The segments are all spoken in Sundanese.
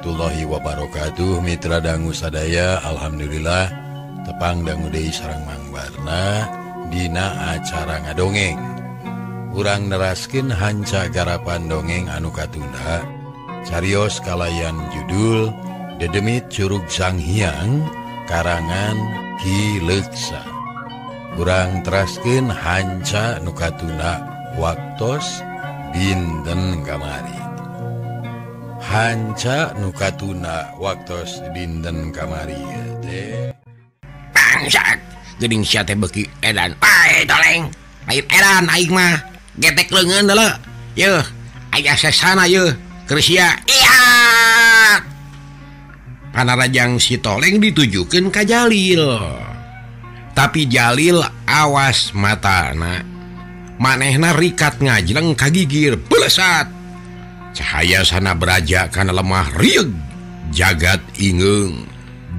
warahmatullahi wabarakatuh. Mitra dangu sadaya Alhamdulillah tepang dangu Dei sarang Mangbarna Dina acara ngadongeng. Kurang neraskin hanca garapan dongeng anuka tunda Carios kalayan judul dedemit Curug Sang Hyang karangan Kileksa kurang teraskin hanca nuka tunda waktos binten kamari. Hanca nukatuna waktu dinten kamari Geding syate beki edan. Pae toleng! Lain edan aing mah Getek leungeun dala yeuh aya sesana yeuh Kersia Iya! Panarajang si toleng ditujukeun ka Jalil. Tapi Jalil awas matana. Manehna rikat ngajleng kagigir belesat! cahaya sana beraja karena lemah Rieg jagat ingeng.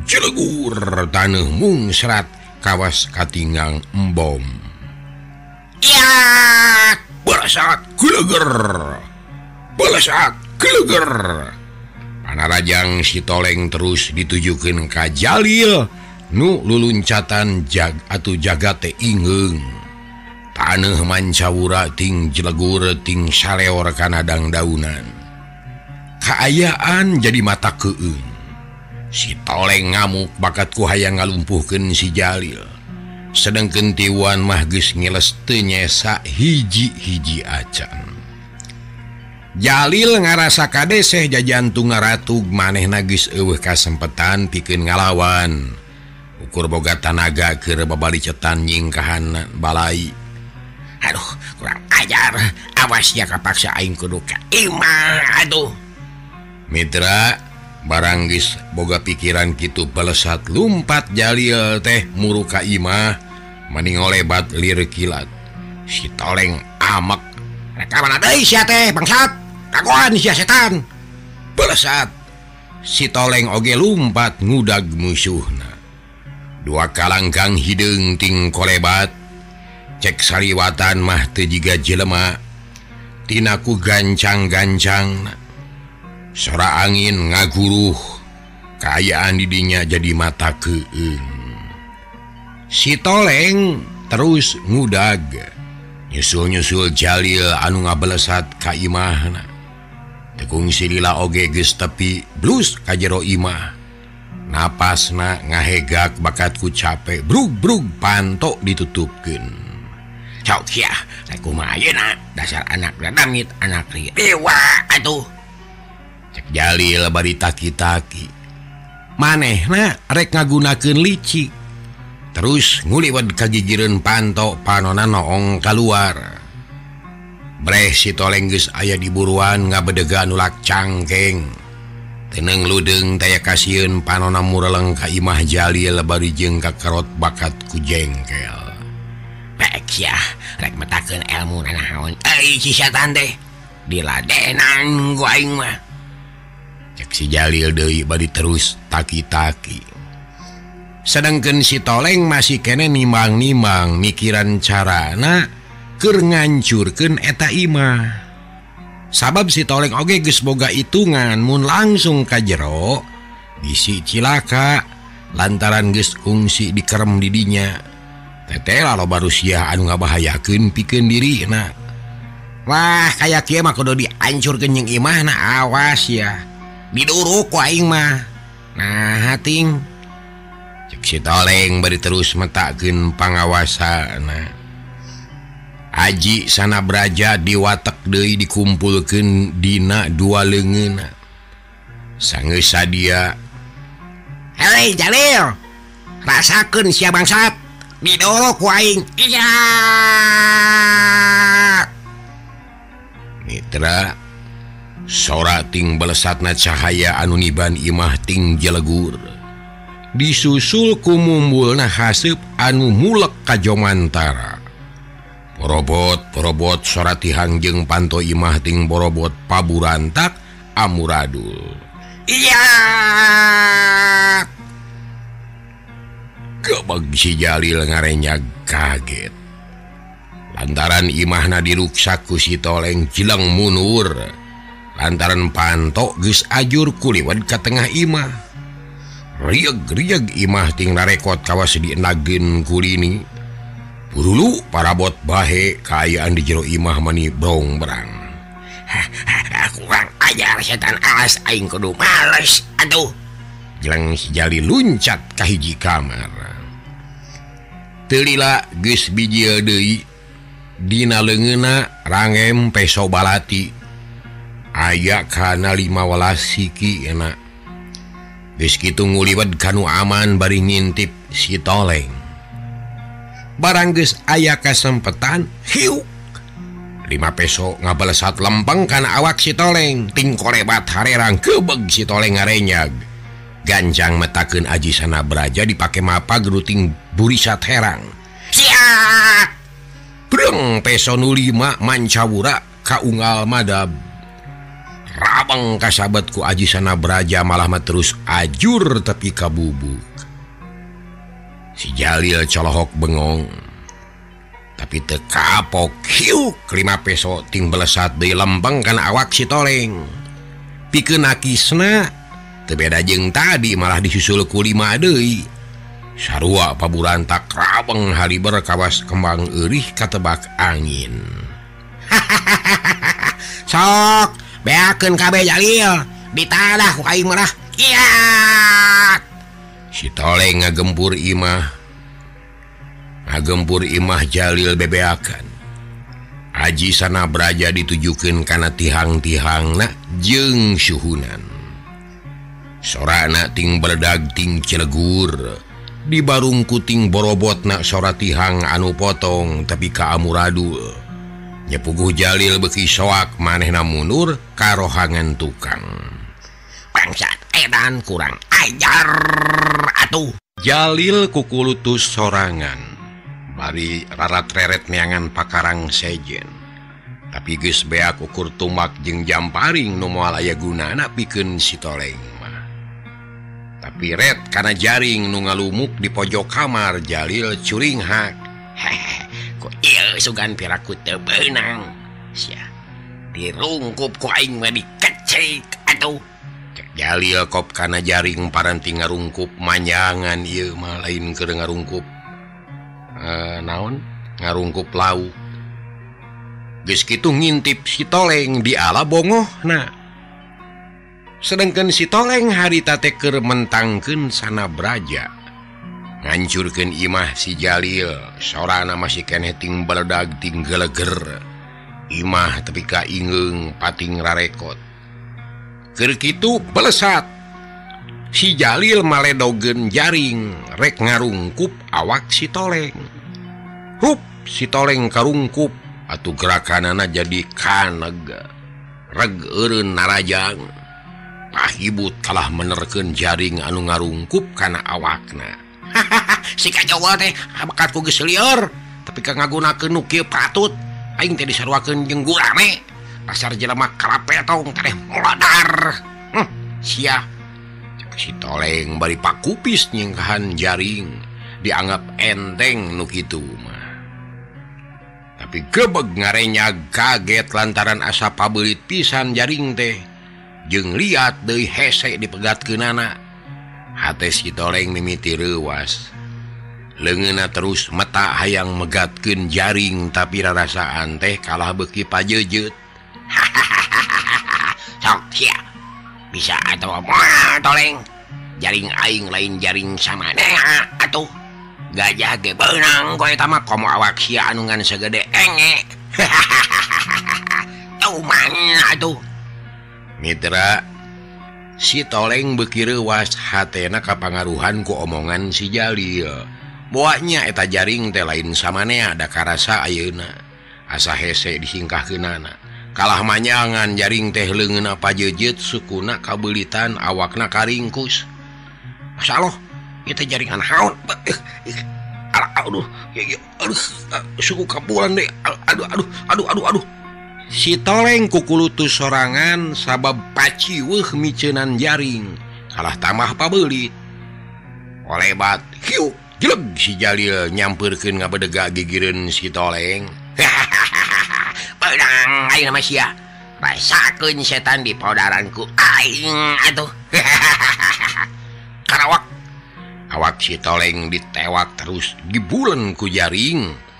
Jelegur tanah mungserat kawas katingang embom. Ya bersaat geleger bersaat geleger. Anak rajang si toleng terus ditujukin ke Jalil nu luluncatan jag atau jagate ingeng. tanah jelegur ting saleor Kanadang daunan. Keayaan jadi mata keun si toleng ngamuk bakatku hayang ngalumpuhkeun si Jalil. Sedang kentiwan mahgus ngilestnyesa hiji-hiji acan. Jalil ngarasa kadeseh jajantung ngaratug maneh nagis eueuh kasempetan pikin ngalawan. Ukur boga tanaga ke babali cetan nyingkahan balai. aduh kurang ajar. Awas ya kapaksa aing kudu ka imah aduh. Mitra baranggis boga pikiran gitu belesat lumpat Jalil teh muruka Imah mending olebat lir kilat. Si toleng amek rek mana deui sia teh bangsat. Kagoan sia setan. Belesat si toleng oge lumpat ngudag musuhna. Dua kalanggang hidung ting kolebat. cek sariwatan mah juga jelemaktinaku gancang-gancang. Sora angin ngaguruh. Keayaan didinya jadi mata keung si toleng terus ngudag. Nyusul-nyusul Jalil anu ngabelesat Kaimah tekung Silila oge tepi blues kajjero Imah. Napas na ngahegak bakatku capek brug-brug pantok ditutupkeun. dasar anak danggit anak dewa atuh cek jali lebari taki-taki maneh rek ngagunakan licik terus nguliwat kagigiran panto panona noong keluar Breh si tolengges ayah di buruan bedega nulak cangkeng teneng ludeng taya kasieun panona muraleng kaimah jali lebari jengka kerot bakat ku jengkel metaken elmu naon diladeksi Jalil deui bad terus taki-taki. Sedangkan si toleng masih kene nimbang-nimbang mikiran carana kegancurkan eta Imah. Sabab si toleng oge gesboga hitungan Mu langsung ka jero bisi cilaka lantaran gesungsi dikerem didinya. barusia anu ngabahayakan piken diri nah Wah kayak mah kudu dihancur kenyeng imah awas ya. Diduruk ku aing mah. Nah hating cek si toleng bari terus metakeun pangawasan nah Aji sana beraja di watak deui dikumpulkan dina dua lengen sang sadia. Hei Jalil! Rasakeun sia bangsat! Mitra sorating belesatna cahaya anuniban Imahting jelegur. Disusul kumumbul nah hasib anu mulek kajomantara robot-robot soratihan jeung panto Imahting borobot paburantak Amuradul. Iya. gebeg si Jalil ngarenya kaget. Lantaran Imahna diruksaku si toleng Cilang munur. Lantaran pantok Gus ajur kuliwan ke tengah Imah. Rieg-rieg Imah ting rekod kawas di nagen kulini. Burulu para bot bahe kaayaan di jero Imah mani brong berang. Kurang ajar setan as aing kudu males. Aduh. Jelang si Jali luncat kahiji kamar. telila guys biji deui Dina lengena rangem peso balati. Aya karena limawalaiki enak gitu nguliwat kanu aman bari ngintip si toleng. Barangges ayah kesempatan hiu. 5 peso ngabal saat lempeng karena awak si toleng. Tingkorebat harerang kebeg si toleng ngarenyag. gancang metaken Aji sana beraja dipakai mapa geruting burisat herang siap Breng peso nu lima mancawura kaunggal madab Rabang kasabatku Aji sana beraja malahma terus ajur tapi kabubuk. Si Jalil colohok bengong tapi tekapok hiuk lima peso tim belesat di lembang kan awak si toleng. Pikenakisna beda jeng tadi malah disusul kulima deui. Sarua paburan tak rabeng hari berkawas kembang eurih katebak angin. Sok beakeun KB Jalil. Di tanah kain merah Iya si tole ngagempur imah. Ngagempur imah Jalil bebeakan Haji sana beraja ditujukan karena tihang-tihang nak jeng suhunan. sorana ting berdagting Cilegur. Di Barung kuting borobotna sora tihang anu potong tapi kamu radul nyepuguh Jalil beki soak manehna mundur karohangan tukang. Bangsat edan kurang ajar atuh. Jalil kukulutus sorangan. Bari rarat reret neangan pakarang sejen. Tapi gesbeak ukur tumak jeung jamparing nu moal aya gunana pikeun si toleng. tapi red karena jaring nu ngalumuk di pojok kamar Jalil curing hak. Sugan piraku tebenang dirungkup ku aing mah dikecek atau cek Jalil kop karena jaring paranti ngarungkup manjangan ieu mah lain keur ngarungkup. E, naon? Ngarungkup lauk geus kitu ngintip si toleng di ala bongoh nah sedangkan si toleng harita keur mentangken sana beraja ngancurkan Imah si Jalil sorana masih keneting beledag tinggalger Imah tepika ingeng pating rarekot. Kerkitu pelesat. Si Jalil maledogen jaring rek ngarungkup awak si toleng. Rup si toleng karungkup atau gerakan anak jadi kaneg. Reg narajang. Ahibut kalah menerken jaring anu ngarungkup karena awakna. Sika Jawa teh bakatku geselior tapi ke ngaguna ke kieu patut aing teh diseruakan jenggurane pasar jelema kalapetong teh meladar. Hm, sia. Si toleng bari pakupis nyingkahan jaring dianggap enteng nu kitu mah. Tapi gebeg ngarenya kaget lantaran asa pabelit pisan jaring teh. jeng liat De hesek dipegat ke nana toleng mimiti ruas lengena terus mata hayang megatken jaring tapi rarasaan teh kalah beki pajejet hahaha bisa atau toleng. Jaring aing lain jaring sama atuh. Gajah ge benang koe mah komo awak sia anungan segede enge. Hahaha tuh mana atuh. Mitra si toleng bekiri was hatna kapangaruhan ku omongan si Jalil. Buatnya eta jaring teh lain samane ada karasa ayeuna asa hese disingkahkeunana kalah manyangan jaring teh lengen apa jejet sukuna kabelitan awakna karingkus. Masya Allah kita jaringan anhaun aduh, aduh, aduh, suku kapulan deh. Aduh aduh aduh aduh aduh. si toleng kukulutu sorangan sabab paci wuh micenan jaring kalah tamah pabelit. Oleh bat hiuk jeleg si Jalil eh, nyamperkeun ngabedega gigireun gigirin si toleng. Pedang ayo nama sia. Rasakan setan di podaranku aing atuh. Karawak. Awak si toleng ditewak terus di bulan ku jaring.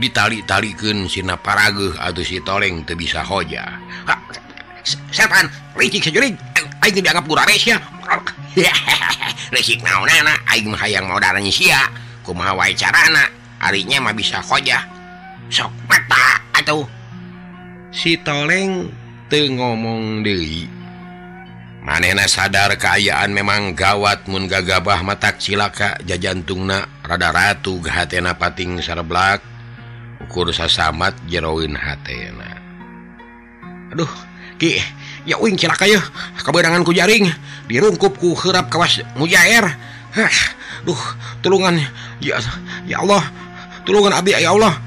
ditali-talikan Sina paragu atau si toleng tuh bisa hoja. Setan licik sejurig aing dianggap gurales ya licik naonana aing mah hayang mau sia kumaha wae carana harinya mah bisa hoja. Sok mata atau si toleng teu ngomong deui manehna sadar keayaan memang gawat mun gagabah matak cilaka jajantungna rada ratu gahatena pating sareblak kursamat jeroin Aduh ki, ya uing cilaka yuk kabedangan ku jaring dirungkup ku herap kawas mujair. Duh tulungan ya, ya Allah tulungan Abi ya Allah.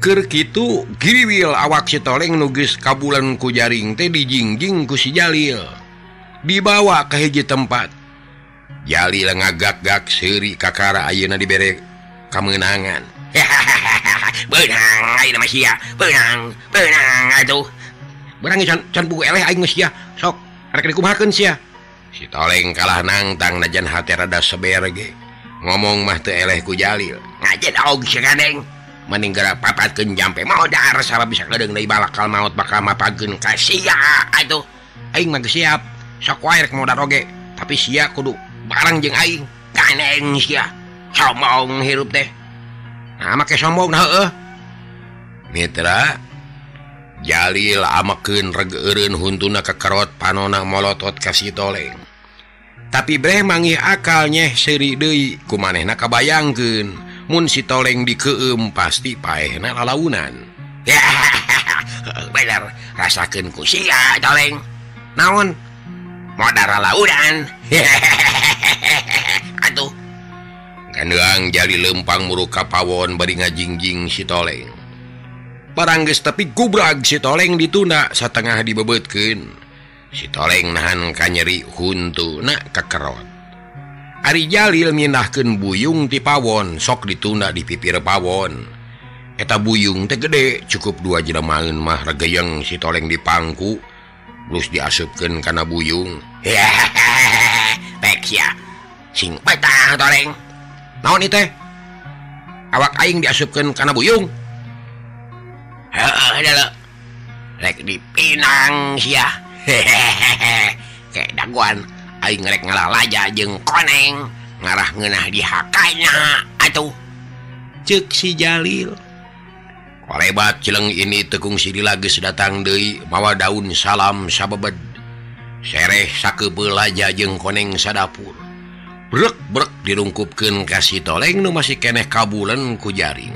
Gitu giriwil awak si toleng nugis kabulanku jaring teh dijingjing ku si Jalil. Dibawa ke hiji tempat. Jalil ngagak-gak seri kakara ayeuna diberek kemenangan sokng kalah nangtang najan hati rada seberge ngomong mah elehku Jalil. Ngajeng meninggal papat kejampe mau modar sama bisa kedeng dari balakal maut bakal mapagen kasih aduh. Aing mah siap. Sok wae rek modar oge tapi sia kudu barang jeung aing. Kaneng sia. sombong hirup teh nah, make sombong nah, Mitra Jalil amaken regeun huntuna kakarot panona molotot kasih toleng tapi breh mangi akalnya seri deui kumanehna kabayangkeun mun si toleng dikeum pasti paehna lalaunan ya bener rasakeun ku sia toleng naon modal laudan enang jadi lempang muruka pawon bari ngajingjing si toleng. Parangges tapi gubrag si toleng dituna setengah dibebetken si toleng nahan kanyeri huntu na kekerot Ari Jalil mindahkeun buyung di pawon sok ditunda di pipir pawon. Eta buyung teh gede cukup dua jeremain mah regeyeng si toleng di pangku. Terus diasupkan karena buyung. Ya sing petah toleng. tahun teh? Awak Aing diasupkan karena buyung. Di Pinang ya kayak daguan Aing ngerek ngalah laja jeng koneng ngarah ngenah di hakanya atuh. Cek si Jalil. Kolebat celeng ini tekung sini lagi datang Dei mawa daun salam sababed sereh sake aja jeng koneng sadapur. brek brek dirungkupkan kasih toleng nu masih keeh kabulan ku jaring.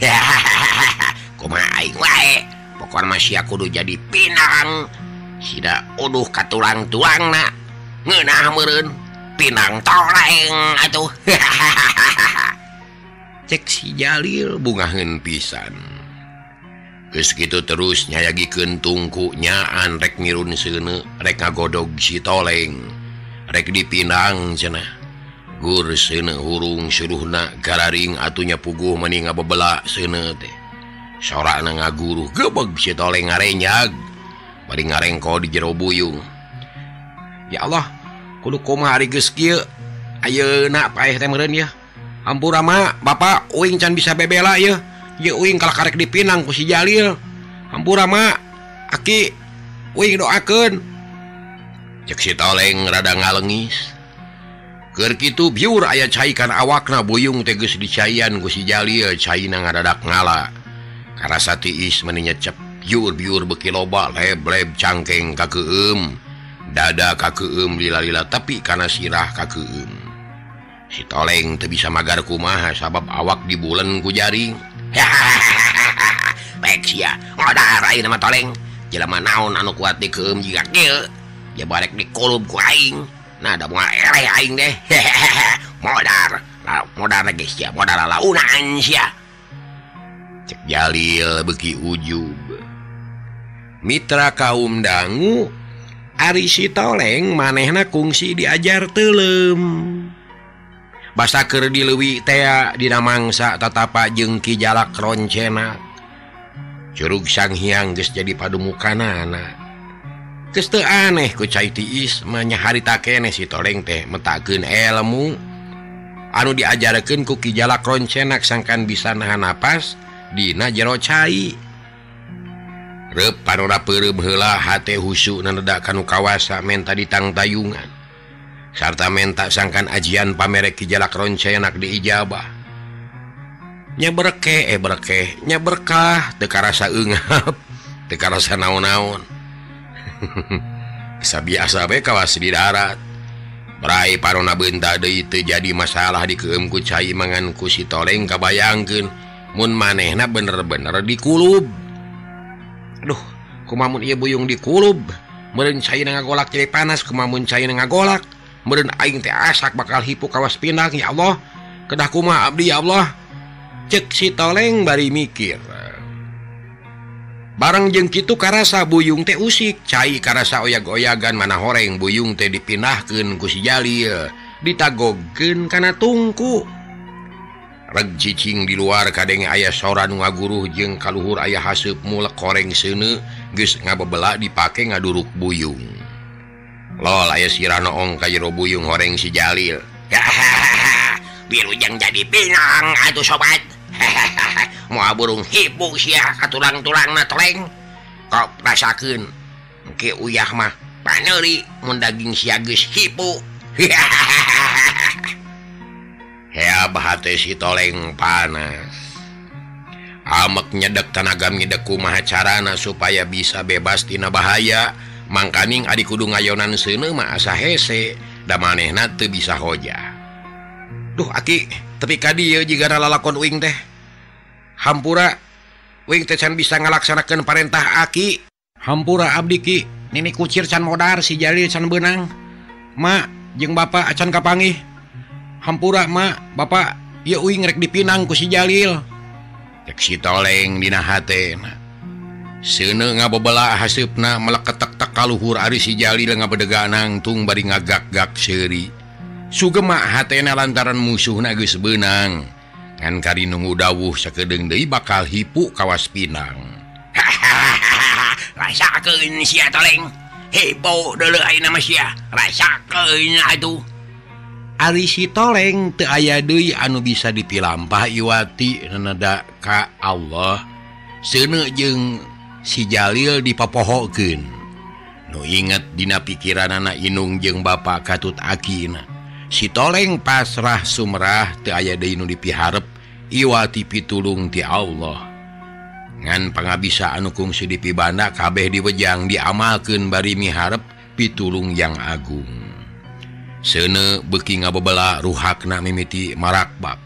Mah masih kudu jadi pinang. Tidak uduh ka tulang tuang ngeunah meureun pinang toleng atuh. Cek si Jalil bungahen pisan. Gitu terus nyayagi kentungkunya anrek mirun sene rek ngagodog si toleng rek dipinang cenahgur sene hurung suruhna gararing atunya puguh mening ngabebela sene teh. Sora na ngaguru gebeg si tole ngarenyag bari ngarengko di jero buyung. Ya Allah kudu koma hari geskieu ayeuna paeh teh meureun ya. Ampura ma bapak uing can bisa bebela ya. Ya uing kalah karek dipinang ku si Jalil. Ampura ma aki uing doakeun. ceksi toleng rada ngalengis. Kerkitu biur aya caikan awakna buyung teges dicaian gusi Jalia China ngaradak ngala. Karasati is meninyecep biur biur beki loba lebleb cangkeng kakeum. Dada kakeum lila-lila tapi karena sirah kakeum. Si toleng teu bisa magar kumaha sabab awak di bulan ku jaring Baik sia, ngodarai nama toleng. Jelema naon anu kuat di keum jika kil balik di kolub ku aing. Nah ada moal ere aing deh. Hehehe. Modar. Modar guys sia. Modar launan sia. Cek jalil beki ujub. Mitra kaum dangu ari si toleng manehna kungsi diajar telem. Basa keur di lewi tea dina mangsa tatapa jengki jalak roncena. Curug sang hiang geus jadi padumukanana. Keste aneh ku tiis menyaharita kene si toreng teh metaken elmu. Anu diajarkan kuki jala roncenak sangkan bisa nahan nafas Dina jero cai. Rep panora perebla hate husuk nanedakan kawasa menta ditang tayungan. Sarta menta sangkan ajian pamerek kijalak roncenak di ijabah nya berke eh berke nya berkah teka rasa engap teka rasa naon-naon. biasa bekawas di darat berai parona benta itu jadi masalah di keemku cair manganku si toleng kabayangkeun. Mun manehna bener-bener dikulub Aduh kumamun ia buyung dikulub merenca ngagolak jadi panas kemamun cair ngagolak? Meren aing teh asak bakal hipu kawas pinang ya Allah. Kedah kuma Abdi ya Allah? Cek si toleng bari mikir. barang jeng kitu karasa Buyung teh usik. Cair karasa oya-goyagan mana horeng Buyung teh dipinahkan ku si Jalil ditagogen karena tungku. Regjicing di luar kadenge ayah soran ngaguru jeung kalluhur ayah hasep mulek koreng sene geus ngabebelak dipake ngaduruk Buyung. Lol ayah si Ranoong ka Buyung horeng si Jalil hahaha birujang jadi pinang atuh sobat. mau burung hipung tulang-tulang rasakan ke uyah mah paneri mu daging sigus hipu si toleng panas. Amak nyedek tanaga mideku macarana supaya bisa bebas tina bahaya. Mangkaning adik kudu ngayonan sene maasa hese. Da manehna na bisa hoja. Duh aki. tapi ka juga lalakon wing teh. Hampura wing tehan bisa ngalaksanakan perintah aki. Hampura Abdiki Nini kucir Can modar si jari Can benang Ma jeng Bapak acan kapangi hampura Ma Bapak ya wing rek dipinang ku si Jalil. Teksi toleng dina hati Sene ngabobela hasipna meleketak tak kaluhur ari si Jalil ngabedeganang tung bari ngagak-gak seri sugemak lantaran musuh nagus benang kan kari nunggu dawuh sekedeng De bakal hipu kawas Pinang. Ari si toleng te aya Dei anu bisa dipilampah Iwati renada Ka Allah. Sene jeung si Jalil dipapohoken nu inget dina pikiran anak Inung jeung ba Katut Akina. si toleng pasrah Sumrah te aya Deu dipiharep Iwati pitulung ti Allah. Ngan pengabisa anukung kungsi Banda kabeh diwejang diamalkeun bari miharep pitulung yang Agung. Sene beki ngabebela ruhakna mimiti marakbak.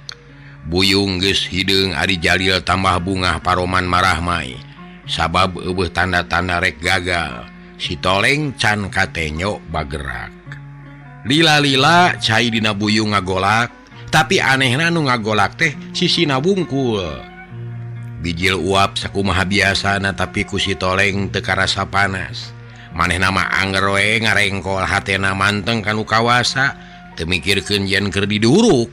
Buyung geus hidung Ari Jalil tambah bunga paroman marahmai sabab eueuh tanda-tanda rek gagal. Si toleng can katenyo bagerak. lila-lila Caidina Buyung ngagolak tapi aneh nanu ngagolak teh sisi nabungkul. Bijil uap saku maha biasana tapi kusi toleng tekarasa panas. Maneh nama Anggerwe ngarengkol hatena manteng kanu kawasa temikir yen kerdi duruk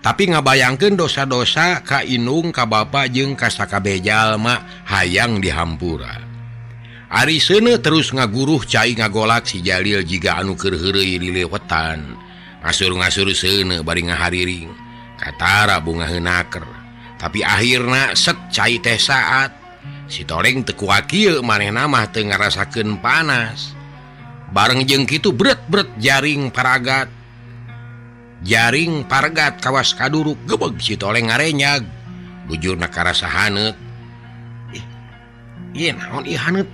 tapi ngabayangkan dosa-dosa Kainung Ka Bapak jeung kasaka Bejalma hayang dihampura. Ari sene terus ngaguruh cair ngagolak si Jalil jika anukerheri dilewetan ngasur-ngasur sene bari ngahariring. Katara bunga henaker tapi akhirnya sek cair teh saat. Si toreng tekuwakil maneh nama tengah rasaken panas. Bareng jeng itu berat-beret jaring paragat. Jaring paragat kawas kaduruk gebeg si toleng ngarenyag. Bujur nakara sahanet ih iya naon ihanet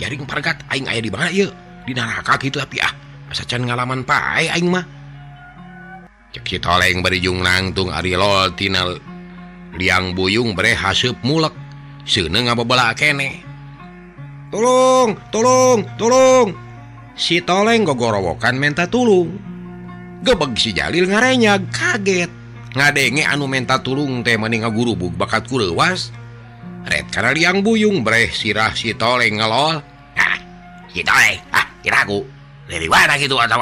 jaring paragat aing aya di mana yuk di neraka gitu tapi ah. Asa can ngalaman pae aing mah. Cek si toleng berijung nangtung ari lol tina liang buyung bere haseup mulek. Seuneu ngababala kene. Tolong tolong tolong si toleng gogorowokan menta tulung. Gebeg si jalil ngarenya kaget. Ngadenge anu menta tulung teh mending ngagurubug bakat kulewas Red karena liang buyung breh sirah si toleng ngelol Ah, si toleng ah kiraku dari mana gitu atau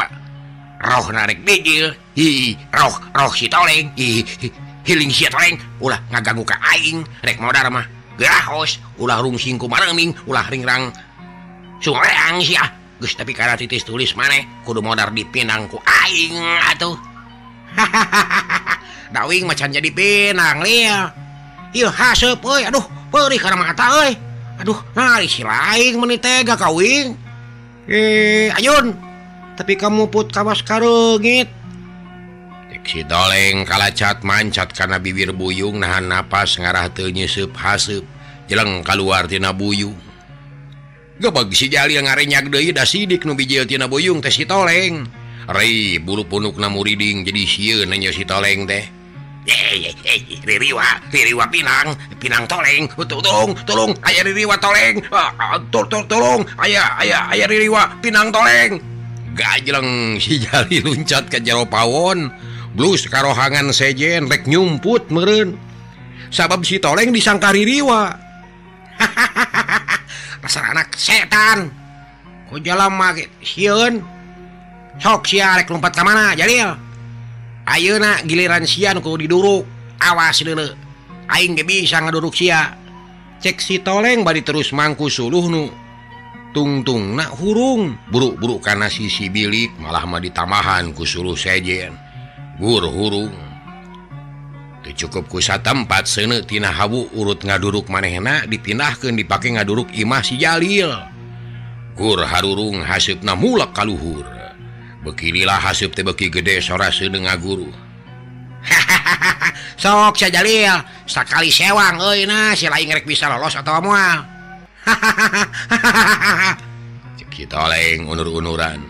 roh narik bijil hi roh roh si toleng hi, hi healing si toleng ulah ngaganggu ke aing rek modar mah. Gerahos ulah rungsing ku mareming ulah ringrang. Sungreang sih ah Gus tapi karena titis tulis mana kudu modar dipinang ku aing atuh. Hahaha dawing macan jadi pinang lil Iya hasep, oi, aduh. perih karena mata eh aduh nah si lain menitega kawin. Eh ayun tapi kamu put kawas karungit si doleng kalacat mancat karena bibir buyung nahan napas ngarah teu nyeup haseup jeleng keluar tina buyung. Gebeg si jali yang ngarenyak deui da sidik nu bijil tina buyung teh si toleng. Rei bulu punuk namuriding jadi sieun nya si toleng teh. ririwa, ririwa Pinang Pinang toleng tolong tolong aya ririwa toleng. Ah, ah, tolong aya aya aya ririwa Pinang toleng. Gajleng si jali luncat ke jero pawon. Blus karohangan sejen rek nyumput meren sabab si toleng disangka ririwa. Dasar anak setan. Ku jalan mage sieun sok sia rek lompat ka mana Jalil? Ayeuna giliran sian ku diduruk awas dulu aing ge bisa ngaduruk sia. Cek si toleng bari terus mangku suluh nu. Tungtung nak hurung. Buruk-buruk karena sisi bilik malah mah ditamahan ku suluh sejen gur hurung. Cukup kusa tempat senetina hawu urut ngaduruk manehna dipindahkeun dipakai ngaduruk Imah si Jalil. Gur Harurung hasib namula kaluhur beginilah hasib tebeki gede sorase dengan guru sok saya Jalil. Sekali sewang eh nah si lain ngerek bisa lolos atau mual. Hahaha kita lain unur-unuran.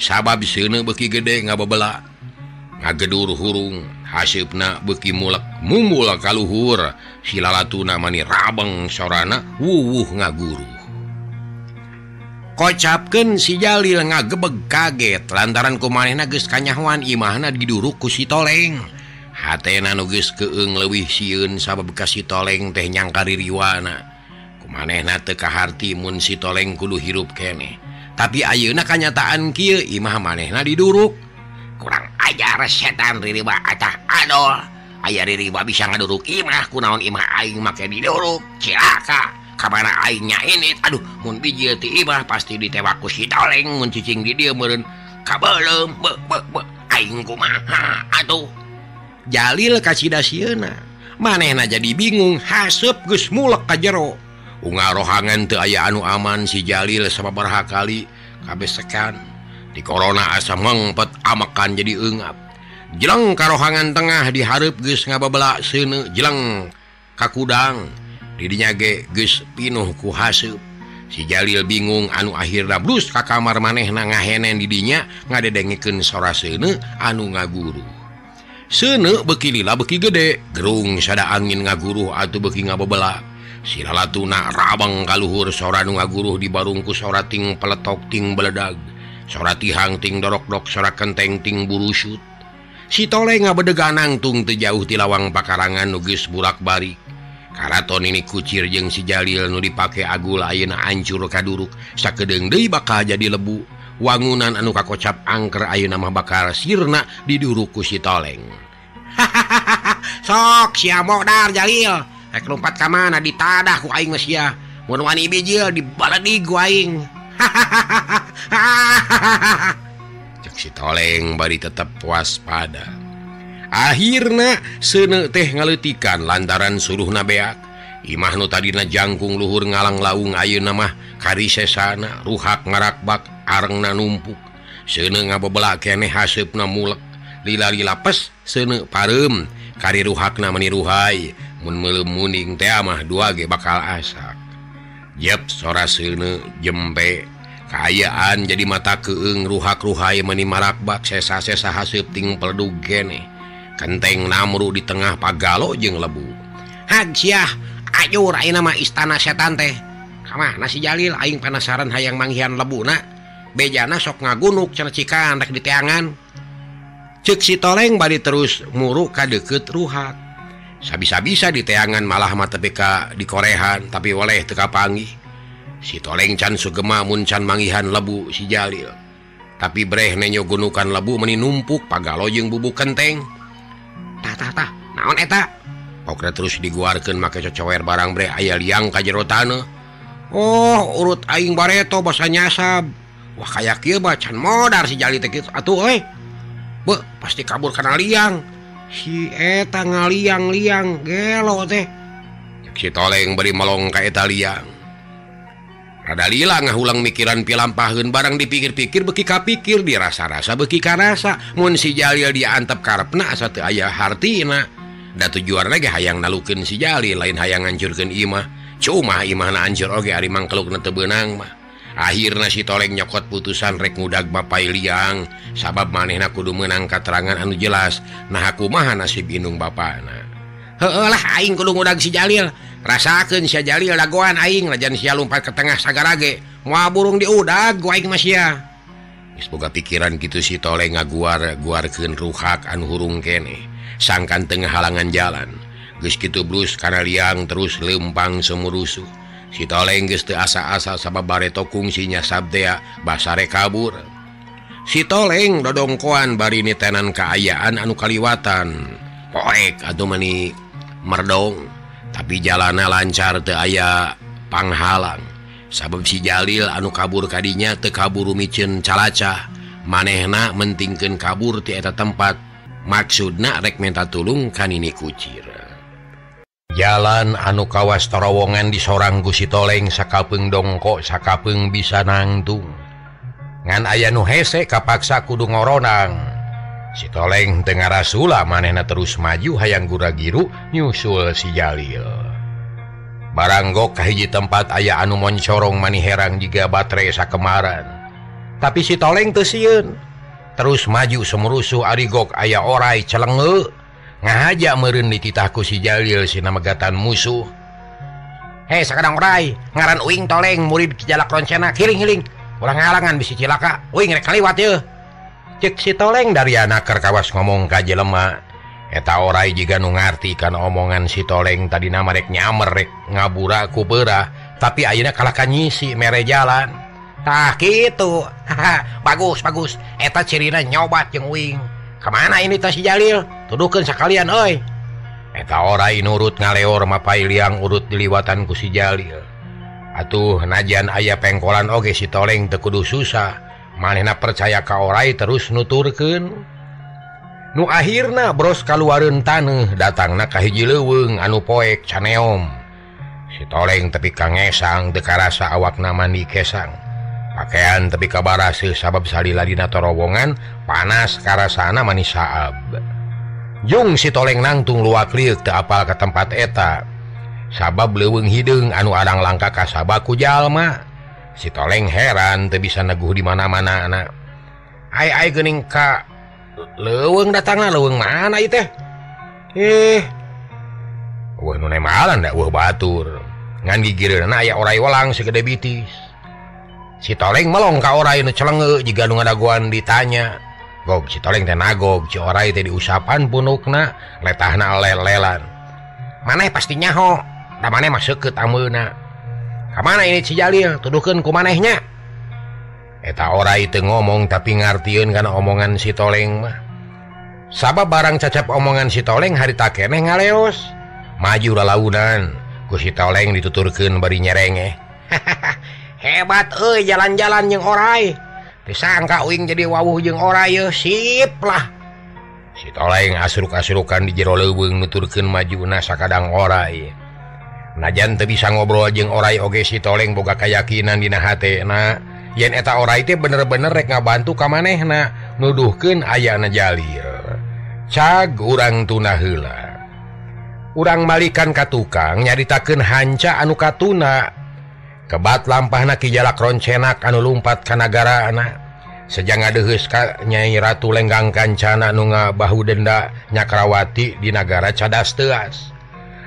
Sabab sini beki gede nggak bebela ngagedur hurung hasibna beki mulak mumula kaluhur silalatuna mani rabeng sorana wuwuh ngaguru. kocapken si Jalil ngagebeg kaget. Lantaran kumanehna geus kanyahuan Imahna diduruk ku si toleng. Hatna nuges keeng lewih siun sabab bekasi toleng teh nyangkari Riwana kumanehna teka kaharti mun si toleng kudu hirup kene tapi ayeuna kanyataan kieu imah manehna diduruk. Kurang ajar setan ririba atah adol. Aya ririba bisa ngaduruk imah kunaon imah aing make diduruk. Cilaka. kamana airnya ini aduh Ibah pasti ditewaku si toleng mun cicing di dia kumaha aduh Jalil kasihda manehna jadi bingung hasep Gus mulek kajjero Unga rohangan te aya anu aman si Jalil sababaraha kali kabesekan. Di korona asa mengpet amakan jadi engap jelang karohangan tengah diharap Gus ngababela sene jelang kakudang didinya ge ges pinuh ku haseup si Jalil bingung anu akhirnya blus ka kamar maneh na ngahenen didinya ngadedengeken sora sene anu ngaguru sene bekililah beki gede gerung sada angin ngaguru atau beki ngabebela silala tuna rabang kaluhur sora nu ngaguru di barungku sora ting peletok ting beledag. Sora tihang ting dorok dok sora kenteng ting burusut. Si tole ngabedeganang tung tejauh tilawang pakarangan nugis burak bari Karaton ini kucir jeung si Jalil nu dipake agul ayeuna ancur kaduruk sakedeung deui bakal jadi lebu. Wangunan anu kakocap angker ayeuna mah bakal sirna diduruku si toleng. Sok sia modar Jalil. Rek lompat ka mana? Ditadah ku aing geus sia. Mun wani bijil dibaladi ku aing. Hahaha si toleng bari tetap waspada akhirnya sene teh ngaletikan lantaran suruh nabeak Imahnu tadina jangkung luhur ngalang laung Ayu nama kari sesana ruhak ngarakbak arengna numpuk. Sene ngabebela kene hasep na mulek. Lilari lapes sene parem kari ruhakna meniruhai. Mun melem muning teh mah dua ge bakal asak. Jep sora sene jembe. Kaayaan jadi mata keeng ruhak-ruhai meni marakbak sesa-sesa hasep ting peledug gene kenteng Namru di tengah Pagalo jeung lebu. Hajiah Ayo Rai nama istana setan teh. Kamah nasi Jalil? Aing penasaran hayang manghian lebuna bejana sok ngagunuk cercikan rek di teangan cek si toleng bari terus muruk ka deket ruhat sabisa-bisa di teangan malah mata PK di korehan tapi oleh teka pangi si toleng can sugema muncan mangihan lebu si Jalil. Tapi breh nenyo gunukan lebu meni numpuk pagalo jeung bubuk kenteng. naon Oke terus diguarkan make cocower barang bre aya liang kajjero tanah Oh urut aing bareto bahasa nyasab. Wah kayak kia bacan modar si jali tekit atuh eh. Be, pasti kabur karena liang. Si eta ngaliang liang gelo teh. Si toleng beri melong ka eta liang. ada lila ngahulang mikiran pilampahun barang dipikir-pikir bekika pikir dirasa-rasa bekika rasa mun si Jalil dia karepna karpna satu ayah hartina. Da tujuan lagi hayang nalukin si Jali lain hayang ngancurkan Imah. Cuma Imah ancur oge ari mangkeluk nete benang mah. Akhirnya si toleng nyokot putusan rek ngudag bapai liang. Sabab manehna kudu menang katerangan anu jelas. Nah aku maha nasib inung Bapak nah helah aing kudu ngudag si Jalil. rasakan si jali laguan aing lajan sia lumpat ke tengah sagarage. Mua burung diudag gua aing masya Semoga pikiran gitu si tole ngaguar guarkeun ruhak anu hurung kene. Sangkan tengah halangan jalan. Geus kitu brus karena liang terus lempang semurusuh si toleng geus teu asa-asa sababare tokung sinya sabdea basare kabur. Si toleng dodongkoan bari nitenan kaayaan anu kaliwatan. Poek atau meni merdong. tapi jalana lancar te aya panghalang. Sabab si Jalil anu kabur kadinya tekaburu micin calaca. Manehna mentingkan kabur tieta tempat. Maksudna rek menta tulung kan ini kucir. Jalan anu kawas terowongan di seorang Gusi toleng sakapeng dongkok sakapeng bisa nangtung. Ngan aya nu hese kapaksa kudu ngoronang. si toleng Tenggara Sula manehna terus maju hayang guragiru nyusul si Jalil. Baranggokah hiji tempat aya anu moncorong mani herang jika baterai sakemaran. Tapi si toleng tesiun terus maju semerusuh Arigok aya orai celenge ngajak merin dititahku si Jalil sinamagatan musuh. Hei sekarang orai ngaran Uing toleng murid kijalak roncena kiring-hiling ulang ngalangan bisi cilaka Uing rek kaliwat yuk cek si toleng dari anakkar kawas ngomong kaje lemak eta orai juga nu ngarti karena omongan si toleng tadi nama rek nyamerrek ngabura kubera tapi akhirnya kalahkan nyisi mere jalantah gitu haha bagus bagus. Eta cirina nyobat yang wing. Kemana ini tas si Jalil? Tuduhkan sekalian oi eta orai nurut ngaleor mapai liang urut diliwatan ku si Jalil. Atuh najan ayah pengkolan oge si toleng tekudu susah. manehna percaya kaurai terus nuturken nu akhirnya Bros kalwarun taneh datang nakahhiji leweng anu poek caneom. Si toleng tepi kangesang dekarasa awak nama di kesang. Pakaian tepi kabarasi sabab salilladina torowongan panas karasana manis saab. Jung si toleng nangtung luak liuk teapal ke tempat eta. Sabab leweng hidung anu arang langka kasabaku jalma. si toleng heran tuh bisa neguh di mana-mana anak Aing Ka leweng datang leweng mana teh? Eh batur. Orang segede bitis. Si toleng melong melongka orang celenge jika nu daguan ditanya. Go si toleng tenago si orang itu diusapan punukna letah na lelan Mana pastinya ho mana masuk ke tamuna mana ini Cijalil? Tuduhkan ku manehnya. Eta ora itu ngomong tapi ngartiun karena omongan si toleng mah. Sabab barang cacap omongan si toleng hari takene ngaleos. Maju udah launan ku si toleng dituturkan bari nyerenge. Hebat eh jalan-jalan yang orai. Disangka uing jadi wawuh yang orai ya sip lah si toleng asruk-asrukan di jero leuweung nuturkeun maju nasa sakadang orai. najan tuh bisa ngobrol jeng orai oge si toleng boga kayakakinan dihati nah yen eta ora itu bener-bener rek ngabantu kam maneh na. Nuduhken aya na Jalir. Cag urang tuna tunahla urang malikan ka tukang nyaritaken hanca anu katuna kebat lampah na jalak roncenak anu lumpat kanagara anak sejang adehes ka nyai ratu lenggang kancana nu ngabahu denda nyakrawati di negara cadas teas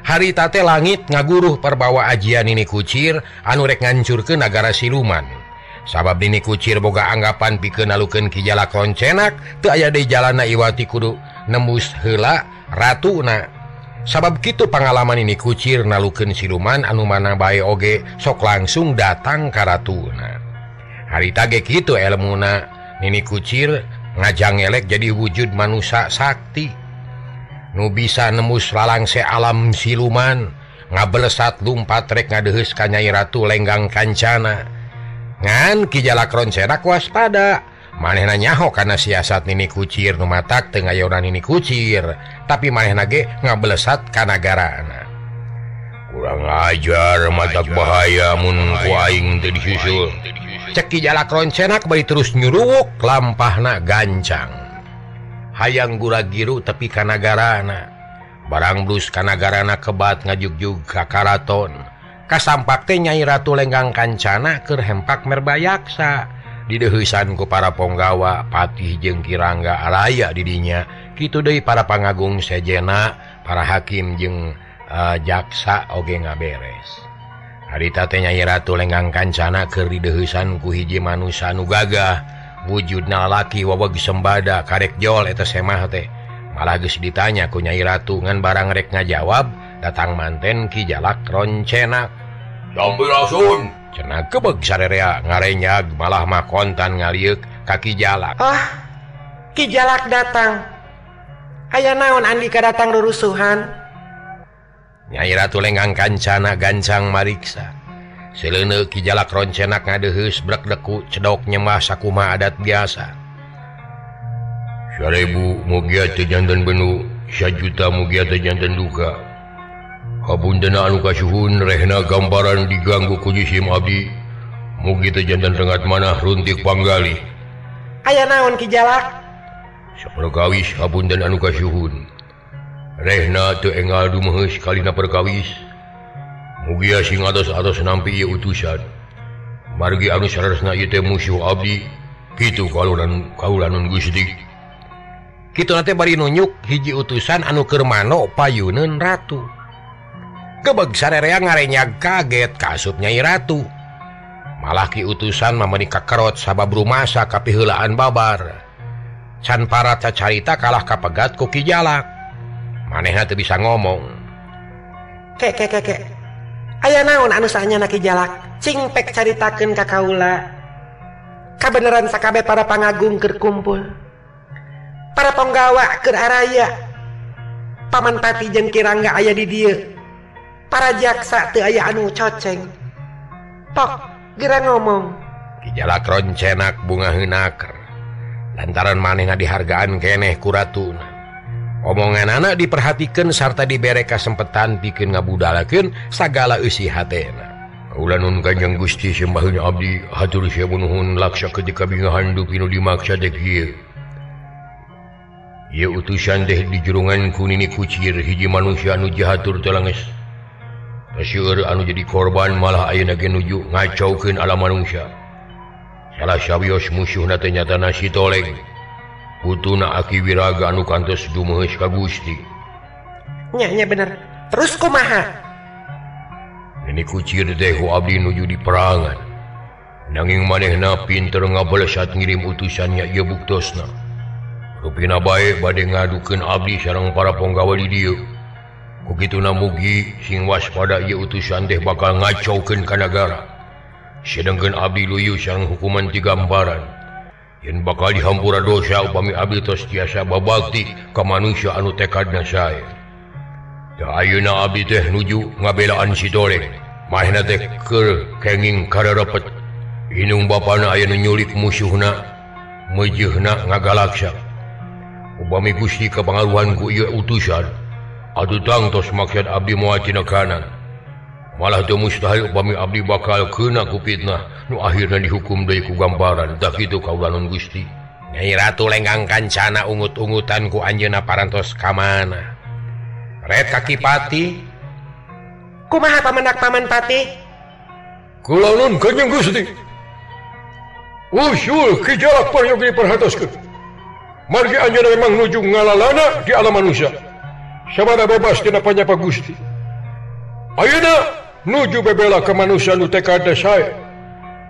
haritate langit ngaguruh perbawa ajian ini kucir anurek ngancur ke negara siluman. Sabab ini kucir boga anggapan pikenaluken kijala koncenak tuh aya di jalan Iwati Kudu nembus hela ratuna sabab gitu pengalaman ini kucir naluken siluman anu mana baye oge sok langsung datang karatuna harita tage gitu elmuna ini kucir ngajang elek jadi wujud manusia sakti. nu bisa nemus lalangse alam siluman. Ngabelesat lumpat lumpatrek ka kanyai ratu lenggang kancana. Ngan kijalakron serak waspada. Manehna nyaho karena siasat nini kucir numatak teu yonan ini kucir. Tapi manehna ge ngabelesat kanagarana kurang ajar mata bahaya mun ku aing teu disusul. Ceki jalak roncenak bari terus nyuruwuk lampahna gancang. hayang guragiru tapi Kanagarana. Barang blus Kanagarana kebat ngajugju Kakaraton. Kasampakte nyai Ratu Lenggang Kancana kerhempak merbayaksa. Didehusanku para ponggawa patih jeung Kirangga Alaya didinya gitu Dei para pangagung sejena para hakim jeung uh, jaksa oge nga beres haritatenya Ratu Lenggang Kancana ke didehusanku hiji manusia nu gagah. wujud nalaki wawag sembada karek jol eta semah teh. Malah geus ditanya ku Nyai Ratu ngan barang rek ngajawab datang manten ki jalak roncenak Jambirasun cenah kebeg sarerea ngarenyag malah mah kontan ngaliuk kaki jalak. Ah ki jalak datang. Aya naon andika datang rurusuhan? Nyai Ratu lenggang kancana gancang mariksa. sile Kijalak roncenak ngadeus brekdeku cedok nyemah sakuma adat biasa. Syaribu mugia tejantan benu juta mugia tejantan duka. Kabundana anu kasuhun rehna gambaran diganggu kujisim abdi. Mugi tejantan rengat manah runtik panggali. Aya naon Kijalak? Sepro kawis kabundan anu kasuhun. Rehna teu engal dumeuheus kalina perkawis. mugia sing atas atas nampi utusan. Margi anu saresna ieu teh musuh abdi. Kitu kalulan kaulanun Gusti. Kitu nate bari nunjuk hiji utusan anu keur mano payuneun ratu. Kebeg sarerea ngarenyag kaget kasup nyai ratu. Malah ki utusan mamani kakarot sabab rumasa kapiheulaan babar. Can para cacarita kalah kapegat ku ki jalak manehna teu bisa ngomong. Kek kek kek. aya naon anusahnya naki jalak cingpek caritaken kakaula kabenaran sakabe para pangagung kerkumpul para penggawa ke araya. Paman pati jeng kirangga ayah di dia para jaksa teu aya anu coceng. Pok gerak ngomong. Kijalak roncenak bunga henaker lantaran maneh dihargaan keneh kuratuna. omongan anak diperhatikan sarta diberre kesempatan bikin ngabudalaken segala usi hatna Ulanun Kanjang Gusti sembahnya Abdi hatur Sybunuhun laksa ketika bingahan dupinu dimaksa dek ia utusan deh di jerungan kunini kucir hiji manusia anu jahatur telanges Tasyur anu jadi korban malah ayeuna ge nuju ngacaukeun alam manusia salah sawios musuh na ternyata nasi toleng. putuna aki Wiraga anu kantos Dumes ka Gusti. Nyanya bener. Terus kumaha? Ini kucir teh abdi nuju di perangan. Nanging manehna pinter ngabelesat ngirim utusannya ia buktosna. Rupina baik badai ngadukeun abdi sarang para penggawa di dia kukitu namugi sing waspada ia utusan teh bakal ngacaukeun ka negara sedangkan abdi luyu sang hukuman tiga gambaran yang bakal dihampura dosa upami abdi tos tiasa babakti ke manusia anu tekadna saya Ayeuna abdi teh nuju ngabelaan sidoreng mahna teh keur kenging kararepet inung bapana aya nu nyulik musuhna mejehna ngagalaksa. Upami Gusti kepengaruhan ku ieu utusan. Aduh tangtos maksud abdi moa cina kanan. malah itu mustahil upami Abdi bakal kena kupitnah. Nu akhirnya dihukum dariku gambaran tak itu kaulanun Gusti. Nyai Ratu lenggang kancana ungut-ungutan ku anjeuna parantos kamana Red kaki pati. Kumaha pamenak paman pati? Kula nun kanjeng Gusti. Usul kijalak paryogi diperhatoskeun margi anjeuna memang nuju ngalalana di alam manusia. Sabada bebas tina panyapa Gusti. Ayeuna nuju bebela kemanusiaan UTK saya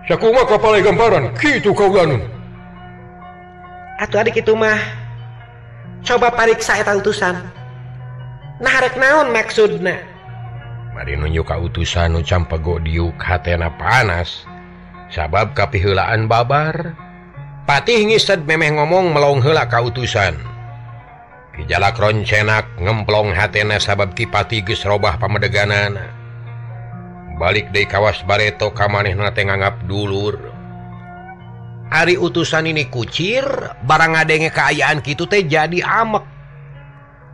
sakuma kepala gambaran gitu kau ganun atuh adik itu mah coba pariksa eta utusan nah rek naon maksudna mari nunjuk ka utusan nu campego diuk hatena panas. Sabab kapihulaan babar. Patih ngised memeh ngomong melong hela kautusan. Kijalak roncenak ngemplong hatena sabab tipati gesrobah pamedeganana balik dari kawas Bareto kamaneh ngagap dulur. Hari utusan ini kucir barang adenge keayaan gitu teh jadi amek.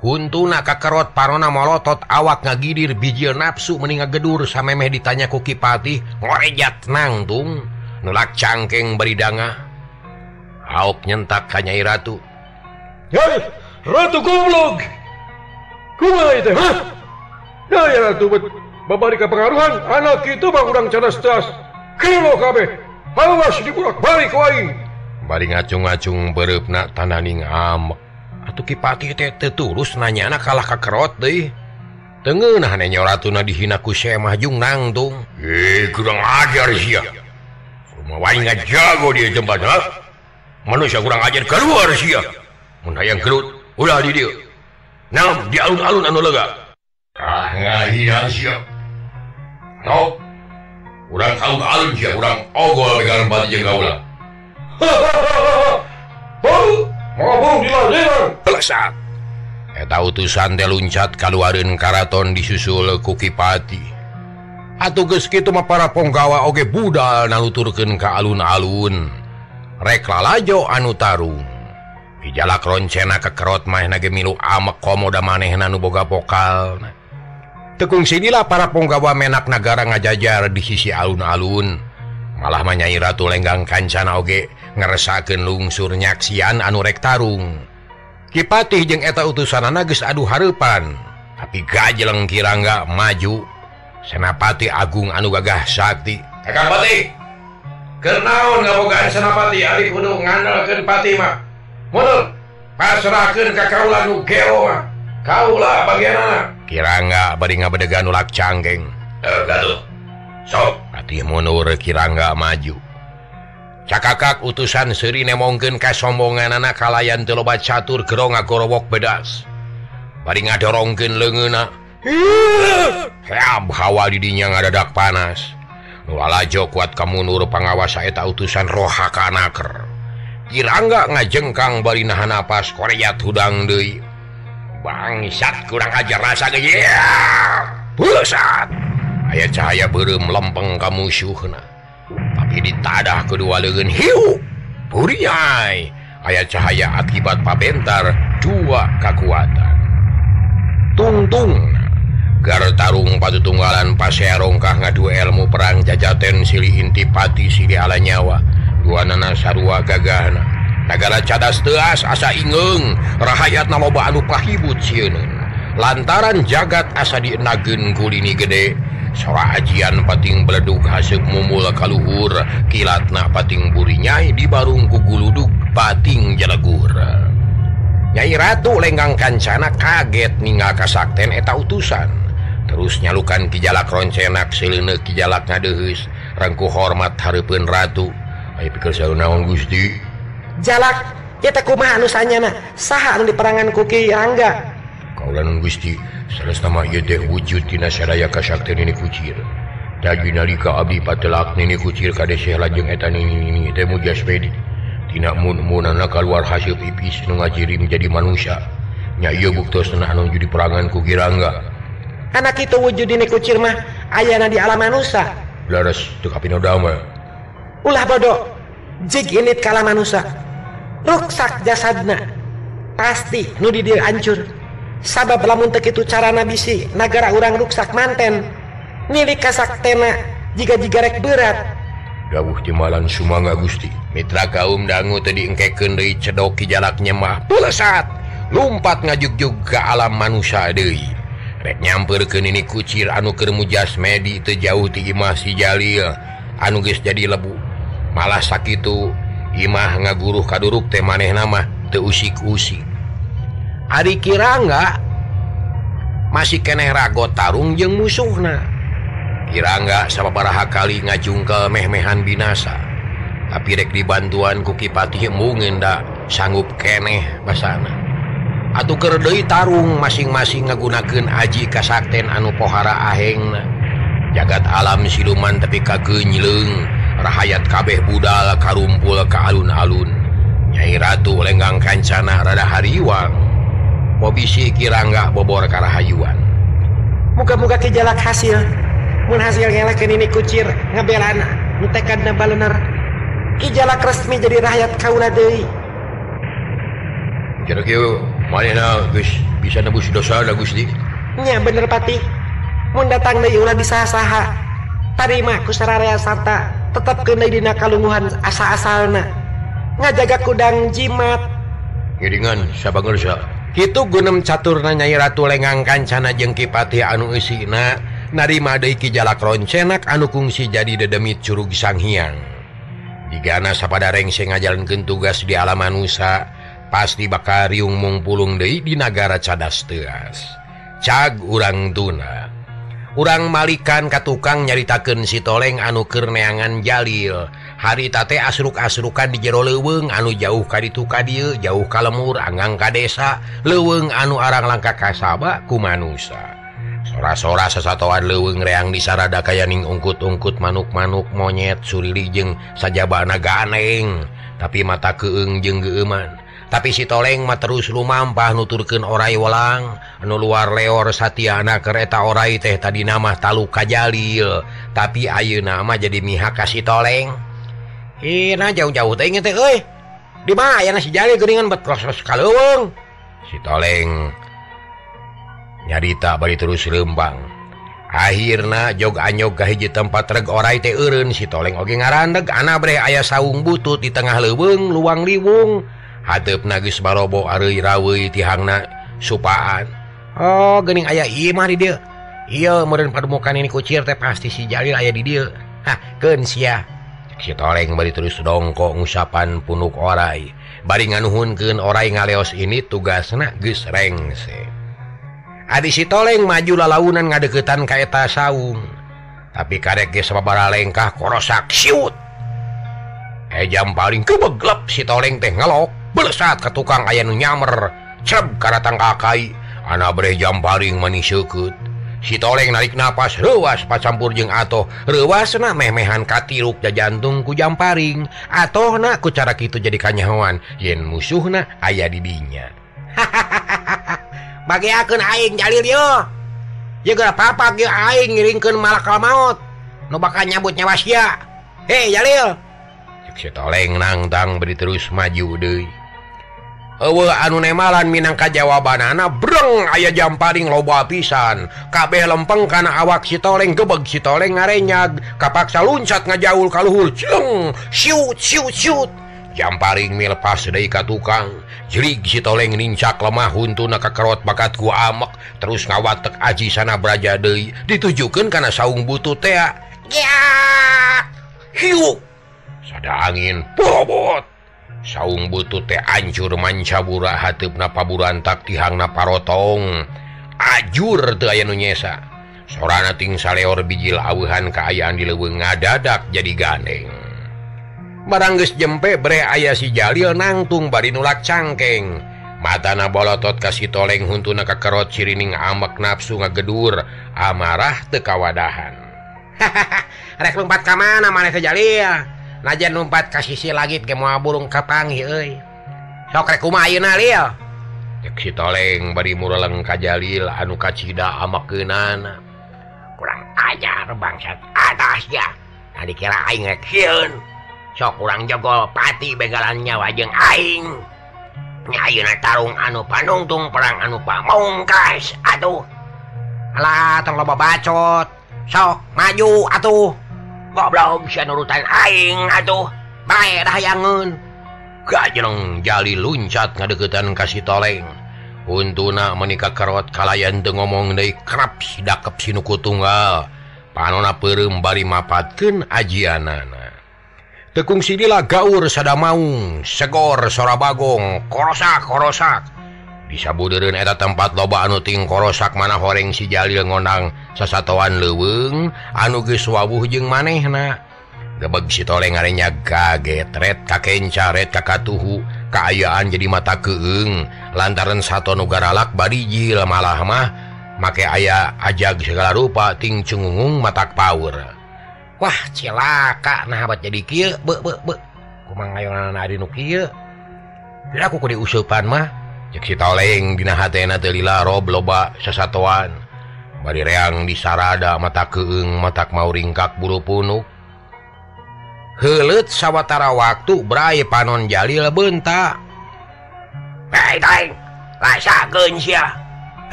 Huntuna kakerot parona molotot awak ngagidir bijil nafsu meninga gedur samemeh ditanya ku Kipati ngorejat nangtung nulak cangkeng beridanga? Auk nyentak ka Nyai ratu Hei, ratu goblok Kumaha itu, ha? Nyai ratu, bet babari kepengaruhan anak itu bang urang cerdas-cerdas kilo kabeh awas diburak balik wae bari ngacung-ngacung bereupna tananing amek atuh kipati teh teu tulus nanyana kalah kakerot deui tengeunah nenya ratuna dihina ku Syemah Jungnang nangtung. eh kurang ajar sia. Rumah wae ngajago dia tempat ha? Manusia kurang ajar keluar sia. Mun hayang gelut ulah di dieu nam di alun-alun anu lega. Ah, ngahiyang siap. no urang tahu alum sih urang ogol pegangan batu jeung ulah Bau, mau di dilar pelesat Eta utusan teh luncat kaluarin karaton disusul kukipati. Atuh geus kitu mah para ponggawa oge budal naluturkeun ka alun-alun. Rek lalajo anu tarung. Pijalak roncena kekerot mah nage milu amek komoda manehna nu boga pokalna. tekung sinilah para penggawa menak negara ngajajar di sisi alun-alun. Malah menyayi Ratu lenggang kancana Oge ngeresaken anu anurek Tarung. Kipatih jeung eta utusan geus aduh hareupan, tapi gajeleng kirangga maju. Senapati Agung anu gagah Sakti. Kenapati bagian anak kirangga beringa bedegan ulak canggeng. Mundur kirangga maju. Cakakak utusan Serine mungkin kesombongan anak kalayan telobat catur gerong gorowok bedas. Paling ada ronggen lengena hawa didinya ngadadak panas. Nualajo kuat kamu nur pengawas saya utusan rohaka naker. kirangga ngajengkang bari nahan napas Koreat hudang Dewi bangsat kurang ajar rasa aya cahaya beureum lempeng kamu musuhna. tapi ditadah kedua legen hiu Puriai. Aya cahaya akibat pabentar dua kekuatan tungtung! Gar tarung patu tunggalan paserongkah ngadu ilmu perang jajaten sili intipati sili ala nyawa. Dua nana sarua gagahna. negara cadas teas asa ingeng rahaat naloba anu pahibut siun lantaran jagat asa dinagen kulini gede sora ajian pating beleduk hasep mumula kaluhur kilatna pating burinyai di barung kuguluduk pating jalegur. Nyai Ratu lenggang kancana kaget ninggal kasakten eta utusan. Terus nyalukan kijalak roncenak silene kijalak ngadehus rengku hormat hareupeun ratu. Ayo pikir naon Gusti? jalak. Kita kumaha nusanya nah? Anu diperangan ku kuki rangga? Kaulan gusti salah nama ieu teh wujud tina saraya kasakten nini kucir dagi nalika abdi patelak nini kucir kade syekh lajeng eta nini nini teh mujasmedi tina mun munana keluar hasil pipis nu ngajirim jadi manusia. Nya ieu buktosna anu jadi perangan ku girangga anak itu wujud ini kucir mah ayana di alam manusia. Laras teu kapinoda mah. Ulah bodoh. Jig init kala manusia. ruksak jasadna. Pasti nu didil hancur. Sabab lamun tek itu cara nabisi negara urang ruksak manten. Milik kasaktena jika rek berat. Dawuh Cimalan Sumangga Gusti. Mitra kaum dangu tadi engkeken dari cedoki jaraknya mah pelesat lumpat ngajuk juga alam manusia deui. Rek nyamperkeun ini kucir anu keur mujasmedi teu jauh ti Imah si Jalil. Anu geus jadi lebu. Malah sakitu Imah ngaguruh kaduruk teh maneh nama teu usik-usik. Ari kira nggak masih keneh rago tarung jeung musuhna. Kira nggak sama kali ngajungkel mehmehan meh-mehan binasa. Tapi rek dibantuan kukipatih mungkin ndak sanggup keneh basana. Atau kerdei tarung masing-masing ngagunakan aji kasakten anu pohara ahengna. Jagat alam siluman tapi kagenyleng Rahayat kabeh budal karumpul ke alun-alun. Nyai Ratu lenggang kancana rada hariwang. Mobisi kirangga bobor karahayuan. Muka-muka kejalak hasil. Mun hasil ngelakin ini kucir ngebelan ngetekan balener. Kijalak resmi jadi rahayat kaula deui. Cara malena Gus bisa nebus dosa da Gusti. Nya bener Pati. Mun datang dari ulah bisa saha. Tarima kusara rea sarta. tetap kedina kalunguhan asa-asalna. Ngajaga kudang jimat. Giringan sabangersa itu gunem caturna nyai ratu lengang kancana jengkipati anu isina narima deui jalak roncenak anu kungsi jadi dedemit curug sang Hyang digana sapada rengse ngajalenkeun tugas di alam manusia pasti bakal riung mung deui di nagara cadas teas cag urang tuna. urang malikan Ka tukang nyaritaken si toleng anu keneangan Jalil. Haritate asruk-asrukan di jero leweng anu jauh kaditu dia jauh kalemur Anggang Kadesa leweng anu arang langka kasaba ku manusa. Sora-sora sesatuan leweng reang disarada kayaning ungkut-ungkut manuk-manuk monyet Surijeng sajaba naga aneng. Tapi mata keeng jeng geman tapi si toleng mah terus lumampah nuturken orai welang. Anu luar leor Satiana kereta orai teh tadi nama talu Kajalil. Tapi Ayu nama jadi miha kasih toleng. Hina jauh-jauh teh inget teh di mana geringan bet proses kalung si toleng nyarita bari terus rembang. Akhirnya jog anyog ke hiji tempat reg orai teh eureun si toleng oge ngarandeg ana bre aya saung butut di tengah leuweung luang liwung Atep nagis barobo ari rawi tihangna supaan. Oh gening ayah iya mah di dia. Iya meren permukaan ini kucir teh pasti si Jalil ayah di dia. Hah keun sia. Si Toreng bari terus dongko ngusapan punuk orai. Bari nganuhunkeun orai ngaleos ini tugasna geus rengse. Adi si Toleng maju lalaunan ngadeketan ka eta saung. Tapi karek ge sababaraha lengkah korosak siut. Eh, Ejam paling kebeglep si Toleng teh ngelok. Belesat ke tukang ayah nu nyamer. Ceb karatang kakai anak bre jam paling manis sekut si toleng narik ruas pas campur jeng atau ruas na memehan katiruk jantung ku jam paring. Atau nak ku cara gitu jadi kanyawan yen musuh na ayah didinya hahaha bagi akan aing Jalil yo. Juga papa ge aing ngiringkeun malakal maut. Nu bakal nyambut nyawa sia. Hei Jalil. Si toleng nangtang beri terus maju Ewe anu nemalan Minangka jawabanana breng ayah jamparing loba pisan. Kabeh lempeng karena awak si toleng gebeg si toleng ngarenyag. Kapaksa luncat ngajaul kaluhur jeng siut siut siut. Jamparing milpas dari ka tukang. Jelik si toleng nincak lemah huntu naka kakerot bakat ku amek. Terus ngawatek aji sana beraja deui. Ditujukan karena saung butuh tea. Ya hiu! Sada angin bobot! saung butuh teh ancur mancabura hatib napaburan tak tihang naparotong. Ajur aya nunyesa sorana ting saleor bijil awuhan keayaan di leweng ngadadak jadi gandeng. Barangges jempe bre ayah si Jalil nangtung bari nulak cangkeng. Mata na bolotot kasih toleng huntu na kakerot cirining amak nafsu ngagedur amarah tekawadahan hahaha rek lompat kamana mana ke Jalil? najan numpat ka sisi lagi ke mau burung kapangi toleng bari mureleng ka Jalil anu kacida amekeunana kurang ajar bangsat. Atas ya. Tadi kira aing ngekiun sok kurang jogol pati begalannya wajeng aing. Nyayuna tarung anu panungtung perang anu pamungkas aduh alah tong loba bacot. Sok maju atuh. goblok si nurutan aing atuh bae dah bayangun Ganong Jali luncat ngadeketan kasih toleng untuna menikah kerot kalayan teu ngomong deui krap dakep sinuku tunggal panona perembari mapatkeun ajianana tekung sidilah gaur sada maung segor sora Bagong korosak korosak bisa Buun eta tempat loba anu ting korosak mana horeng si Jalil ngonang sesatuan leweng anuges wawuh jeung manehna. Gebeg si toleng arenya gagetret kakencaret kakatuhu keayaan jadi mata keeng lantaran satu nugaralak barijil malah mah make ayah ajag segala rupa ting cungung matak power. Wah celaka nahabat jadi ki kumang nukil aku diusupan mah kitadina robloba sesatuan bari reang disarada mata keeng mata mau ringkak buru punuk. Helut sawwatara waktu Bray panon Jalil bentak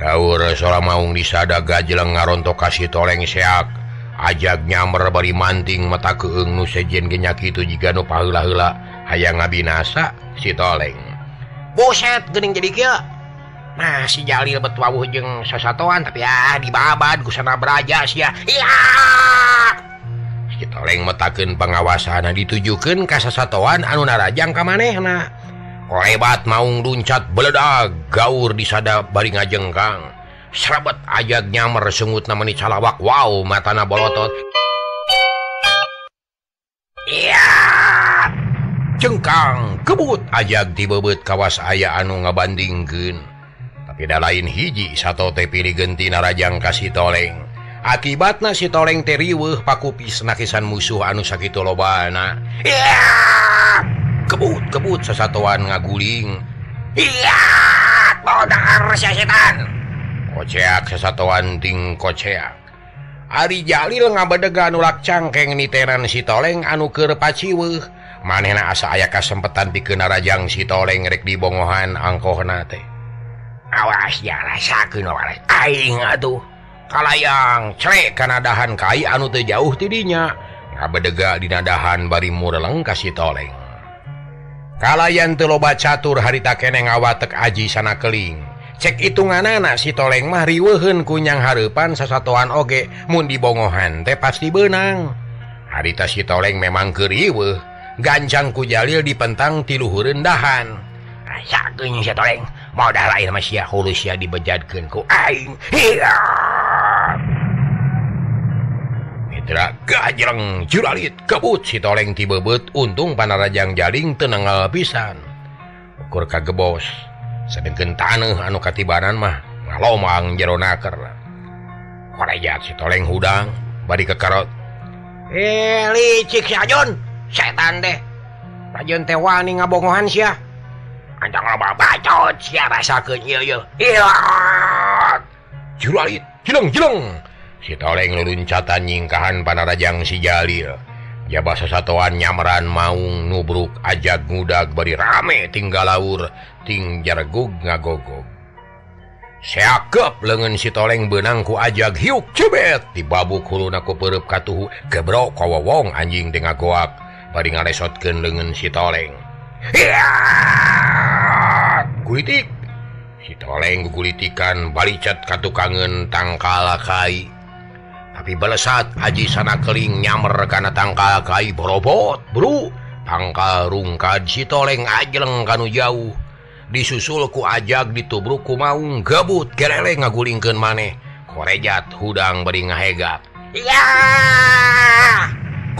kau maung disada gajelang ngaronto kasih toleng seak. ajak nyamer bari manting mata keeng nu sejen genyak itu jika nu pahula-hula hayang ngabinasa si toleng. Buset gening jadi kia. Nah si Jalil betwawuh jeung sasatoan tapi ah dibabad kusana beraja ya iya! Si toleng metakeun pengawasan ditujukeun ka sasatoan anu narajang ka manehna kolebat maung luncat beledag gaur disada bari ngajengkang. serabet ajaknya meresungut namanya calawak Wow mata bolotot. Iya. Cengkang kebut ajak dibebet kawas aya anu ngabandingken tidak lain hiji satu tepilih gentina Rajang kasih toleng akibat nasi toleng teriweh pakupis nakisan musuh anu sakit lobana kebut kebut sesatuan ngaguling. Iya mau setan. koceak sesatuanting koceak. Ari Jalil ngabadegan ulak cangkeng niteran si toleng anu ke paciwe manehna asa aya kasempatan pikeun rajang si toleng rek dibongohan angkoh nate awas ya rasakeun aing atuh. Kalayang cerek kanadahan kai anu terjauh tidinya. Ngabedega dinadahan bari mureleng kasih toleng. Kalayan teloba catur harita kene ngawatek aji sana keling. cek hitungan anak si toleng mah riwehen kunyang harepan sesatuan oge mu dibongohan teh pasti benang harita si toleng memang keriwe ganjang kujalil dipentang tiluhur rendahan modal dibejadkanku Mitra gajreng juralit kebut si toleng tibebet untung panarajang jaring tenang pisan. Ukur kagebos. sedangkan tanah anu katibanan mah ngalomang jeronaker Korejat si toleng hudang bari ke karot. Eh licik si Ajun setan deh Rajun teh wani ngabongohan sia. Anjang loba bacot sia rasakeun ieu ieu. Hilat! Juralit jileng jileng. Si toleng luruncatan nyingkahan panarajang si Jalil. ya bahasa satuan nyamaran maung nubruk ajak mudadak bari rame tinggal laur Ting jargug ngagogo seakep lengan si toleng benangku ajak hiuk cebet di babu kulunku perup katuhu kebrok wong anjing dengan goak bari ngaresotkan lengan si toleng. Kuitik si toleng gugulitikan balicat katukangen tangkala kai. tapi belesat Haji sana keling nyamer karena tangka kai borobot Bro. Tangka rungkad si toleng ajeng kanu jauh. Disusulku ajak ditubruku maung gabut kelele ngagulingkeun maneh. Korejat hudang beri ngahegap. Ya!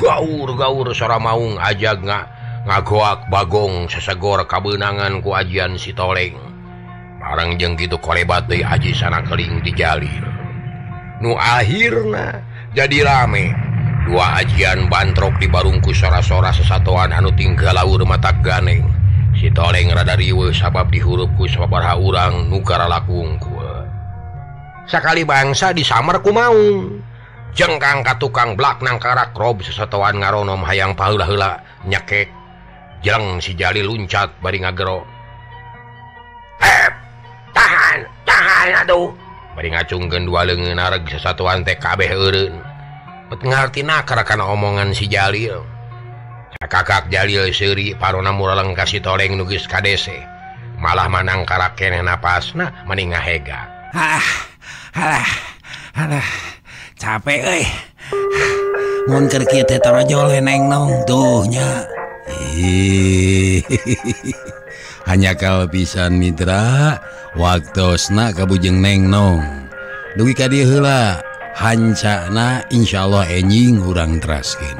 Gaur gaur sora maung ajak nggak ngagoak bagong sesegor kabenangan ku ajian si toleng bareng jeng gitu kolebat Haji sana keling dijalir. akhirnya jadi rame. Dua ajian bantrok di barungku sora-sora sesatuan anu tinggal laur mata ganeng. Si toleng rada riwe sabab dihurupku sabarha urang nugara lakungku sekali bangsa disamarku mau jengkang ka tukang blak nang karak rob sesatuan ngaronom hayang paula-hula nyakek. Jeng si jali luncat bari ngagero. Eh tahan tahan aduh. ngacungken dua lengan areg satuan TKB ngerti nakar karena omongan si Jalil. Kakak Jalil Seri Parona muraleng kasih toleng nugis KDC malah manang karakter nafas nah meningah hega ah, capek eh mun keur neng nong tuh nya. Hanya kalau pisan mitra waktuna kabujeng neng nong. Dugi ka dia hela hancana Insyaallah enjing urang teraskin.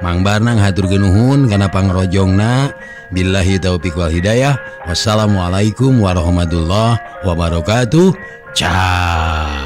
Mang Barnang hatur genuhun karena pangrojongna Billahi taufiq wal hidayah. Wassalamualaikum warahmatullahi wabarakatuh. Ca